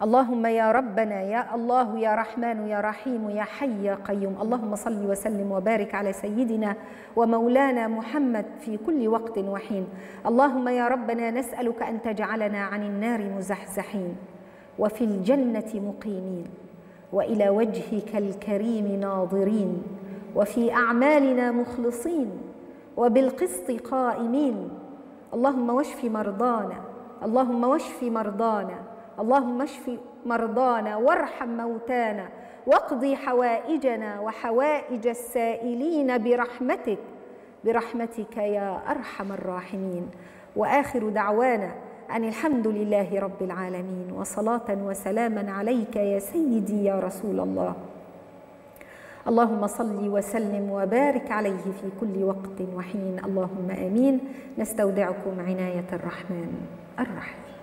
اللهم يا ربنا يا الله يا رحمن يا رحيم يا حي يا قيوم. اللهم صل وسلم وبارك على سيدنا ومولانا محمد في كل وقت وحين. اللهم يا ربنا نسألك أن تجعلنا عن النار مزحزحين وفي الجنة مقيمين وإلى وجهك الكريم ناظرين وفي أعمالنا مخلصين وبالقسط قائمين. اللهم واشف مرضانا اللهم واشف مرضانا اللهم اشف مرضانا وارحم موتانا واقضي حوائجنا وحوائج السائلين برحمتك برحمتك يا أرحم الراحمين. وآخر دعوانا أن الحمد لله رب العالمين وصلاة وسلاما عليك يا سيدي يا رسول الله. اللهم صل وسلم وبارك عليه في كل وقت وحين. اللهم آمين. نستودعكم عناية الرحمن الرحيم.